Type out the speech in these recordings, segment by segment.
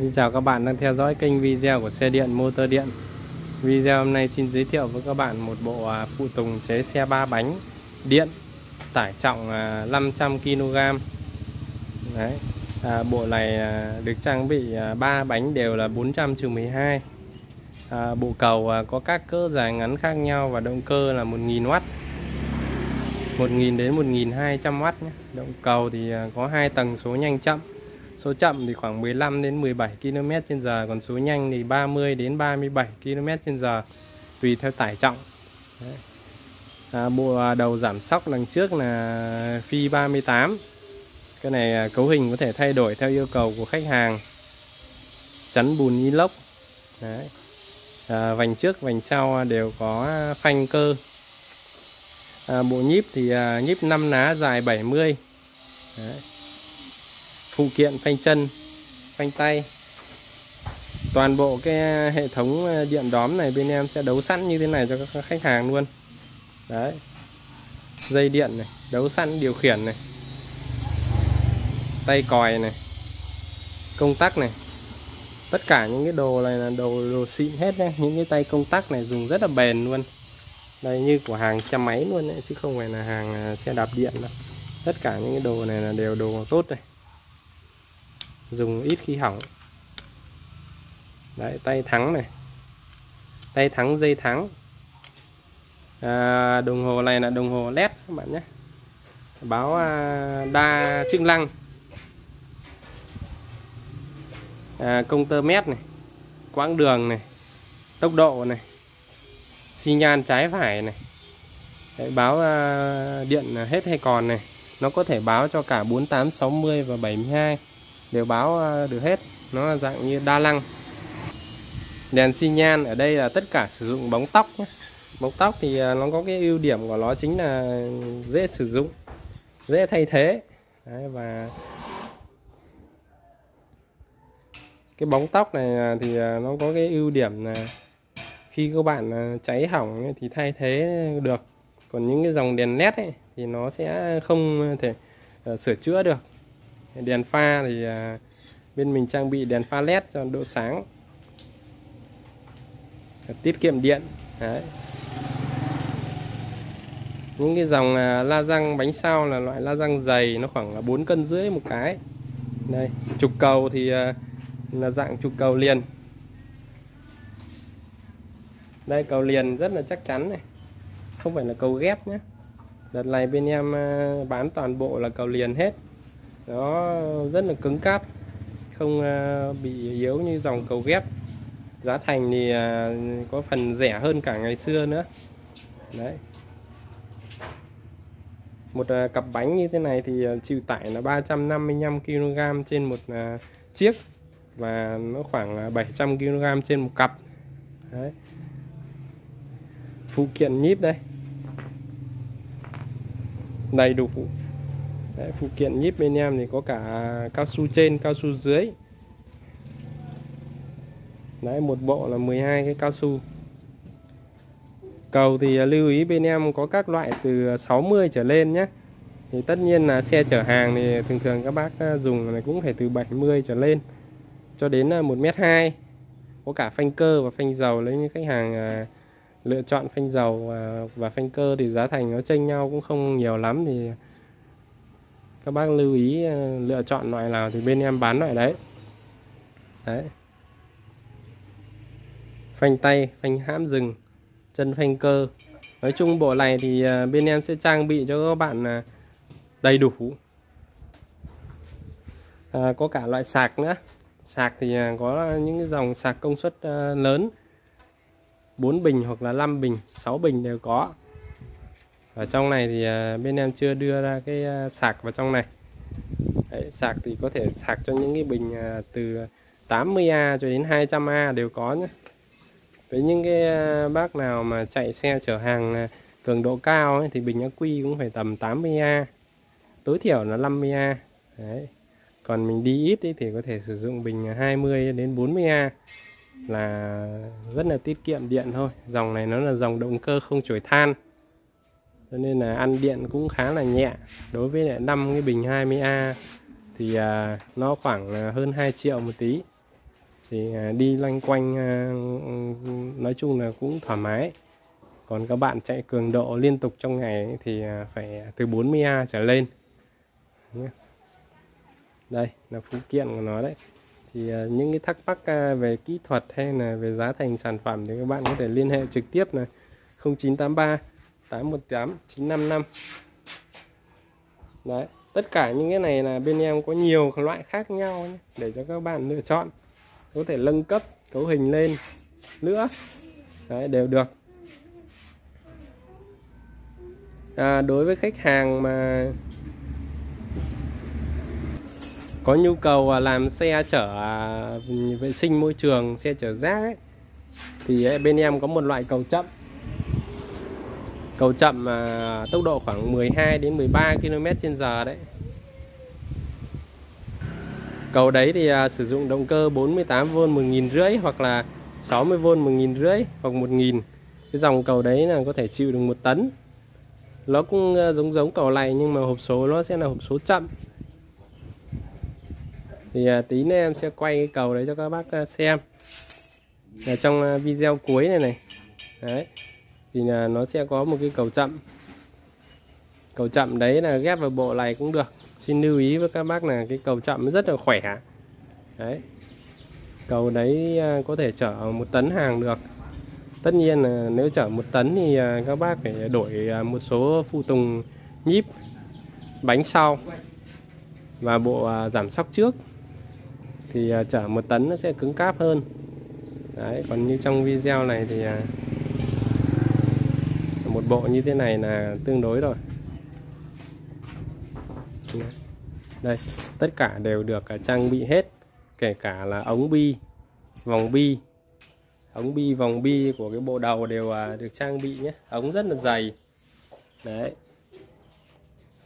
Xin chào các bạn đang theo dõi kênh video của xe điện motor điện Video hôm nay xin giới thiệu với các bạn một bộ à, phụ tùng chế xe ba bánh điện tải trọng à, 500kg Đấy. À, bộ này à, được trang bị ba bánh đều là 400-12 à, Bộ cầu có các cỡ dài ngắn khác nhau và động cơ là 1000W 1000 đến 1200W nhé. Động cầu thì có hai tầng số nhanh chậm Số chậm thì khoảng 15 đến 17 km h còn số nhanh thì 30 đến 37 km h tùy theo tải trọng. Đấy. À, bộ à, đầu giảm sóc đằng trước là phi 38. Cái này à, cấu hình có thể thay đổi theo yêu cầu của khách hàng. Chắn bùn inox. Đấy. À, vành trước, vành sau đều có phanh cơ. À, bộ nhíp thì à, nhíp 5 ná dài 70. Đấy phụ kiện, phanh chân, phanh tay. Toàn bộ cái hệ thống ờ, điện đóm này bên em sẽ đấu sẵn như thế này cho các khách hàng luôn. Đấy. Dây điện này, đấu sẵn điều khiển này. Tay còi này. Công tắc này. Tất cả những cái đồ này là đồ đồ xịn hết nhé những cái tay công tắc này dùng rất là bền luôn. Đây, như của hàng xe máy luôn đấy, chứ không phải là hàng ờ, xe đạp điện đâu. Tất cả những cái đồ này là đều đồ tốt đây dùng ít khi hỏng. Đấy tay thắng này. Tay thắng dây thắng. À, đồng hồ này là đồng hồ led các bạn nhé. Báo à, đa chức năng. À, công tơ mét này. Quãng đường này. Tốc độ này. Xi nhan trái phải này. Đấy, báo à, điện hết hay còn này. Nó có thể báo cho cả 48 60 và 72 đều báo ờ, được hết. Nó dạng như đa năng đèn xi nhan ở đây là tất cả sử dụng bóng tóc nhé. bóng tóc thì ờ, nó có cái ưu điểm của nó chính là dễ sử dụng dễ thay thế. Đấy, và cái bóng tóc này ờ, thì nó có cái ưu điểm là khi các bạn cháy hỏng thì thay thế được. Còn những cái dòng đèn led ấy, thì nó sẽ không thể sửa chữa được đèn pha thì à, bên mình trang bị đèn pha led cho độ sáng. Tiết kiệm điện, Đấy. những cái dòng à, la răng bánh sau là loại la răng dày, nó khoảng là 4 cân rưỡi một cái. Đây, trục cầu thì à, là dạng trục cầu liền. Đây, cầu liền rất là chắc chắn này. Không phải là cầu ghép nhé đợt này bên em bán toàn bộ là cầu liền hết nó rất là cứng cáp, không à, bị yếu như dòng cầu ghép. Giá thành thì à, có phần rẻ hơn cả ngày xưa nữa. Đấy. Một à, cặp bánh như thế này thì chịu tải là 355 kg trên một chiếc và nó khoảng 700 kg trên một cặp. Đấy. Phụ kiện nhíp đây. Đầy đủ. Đấy, phụ kiện nhíp bên em thì có cả cao su trên cao su dưới. Đấy một bộ là 12 cái cao su. Cầu thì à, lưu ý bên em có các loại từ 60 trở lên nhé. Thì tất nhiên là xe chở hàng thì thường thường các bác à, dùng này cũng phải từ 70 trở lên Cho đến à, 1m2 Có cả phanh cơ và phanh dầu lấy những khách hàng lựa chọn phanh dầu và phanh cơ thì giá thành nó chênh nhau cũng không nhiều lắm thì các bác lưu ý ờ, lựa chọn loại nào thì bên em bán loại đấy. Đấy. Phanh tay phanh hãm dừng chân phanh cơ. Nói chung bộ này thì ờ, bên em sẽ trang bị cho các bạn ờ, đầy đủ. À, có cả loại sạc nữa. Sạc thì có những dòng sạc công suất lớn. 4 bình hoặc là 5 bình 6 bình đều có ở trong này thì à, bên em chưa đưa ra cái à, sạc vào trong này. Đấy, sạc thì có thể sạc cho những cái bình à, từ 80A cho đến 200A đều có nhé. Với những cái bác nào mà chạy xe chở hàng cường độ cao ấy, thì bình ắc quy cũng phải tầm 80A tối thiểu là 50A Đấy. còn mình đi ít ấy, thì có thể sử dụng bình 20 đến 40A là rất là tiết kiệm điện thôi. Dòng này nó là dòng động cơ không chổi than cho nên là ăn điện cũng khá là nhẹ. Đối với lại 5 cái bình 20A thì à, nó khoảng hơn 2 triệu một tí. Thì à, đi loanh quanh à, nói chung là cũng thoải mái. Còn các bạn chạy cường độ liên tục trong ngày thì à, phải từ 40A trở lên. Đây là phụ kiện của nó đấy. Thì à, những cái thắc mắc à, về kỹ thuật hay là về giá thành sản phẩm thì các bạn có thể liên hệ trực tiếp là 0983 818 955 đấy tất cả những cái này là bên em có nhiều loại khác nhau nhé, để cho các bạn lựa chọn. Có thể nâng cấp cấu hình lên nữa. Đấy, đều được. À, đối với khách hàng mà có nhu cầu à, làm xe chở à, vệ sinh môi trường xe chở rác ấy, thì bên em có một loại cầu chậm cầu chậm à, tốc độ khoảng 12 đến 13 km/h đấy. Cầu đấy thì à, sử dụng động cơ 48V 1000 rưỡi hoặc là 60V 1000 rưỡi hoặc 1000 cái dòng cầu đấy là có thể chịu được một tấn. Nó cũng à, giống giống cầu này nhưng mà hộp số nó sẽ là hộp số chậm. Thì à, tí nữa em sẽ quay cái cầu đấy cho các bác à, xem. Ở trong à, video cuối này này. Đấy thì là nó sẽ có một cái cầu chậm. Cầu chậm đấy là ghép vào bộ này cũng được. Xin lưu ý với các bác là cái cầu chậm rất là khỏe. Đấy. Cầu đấy à, có thể chở một tấn hàng được. Tất nhiên là nếu chở một tấn thì à, các bác phải đổi à, một số phụ tùng nhíp, bánh sau và bộ giảm sóc trước. Thì chở một tấn nó sẽ cứng cáp hơn. Đấy, còn như trong video này thì bộ như thế này là tương đối rồi. Đây, tất cả đều được à, trang bị hết, kể cả là ống bi, vòng bi. Ống bi, vòng bi của cái bộ đầu đều à, được trang bị nhé. Ống rất là dày. Đấy.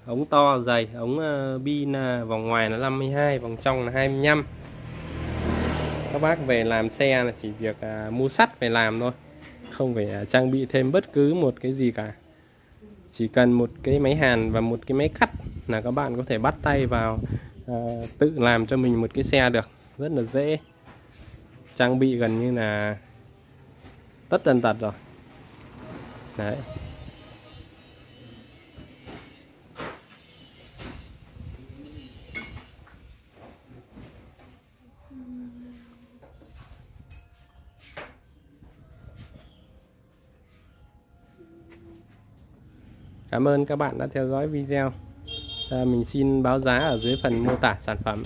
Ống to, dày. Ống à, bi là vòng ngoài là 52 vòng trong là 25 các bác về làm xe là chỉ việc mua sắt về làm thôi không phải à, trang bị thêm bất cứ một cái gì cả. Chỉ cần một cái máy hàn và một cái máy cắt là các bạn có thể bắt tay vào à, tự làm cho mình một cái xe được. Rất là dễ. Trang bị gần như là tất tần tật rồi. Đấy. Cảm ơn các bạn đã theo dõi video. À, Mình xin báo giá ở dưới phần mô tả sản phẩm.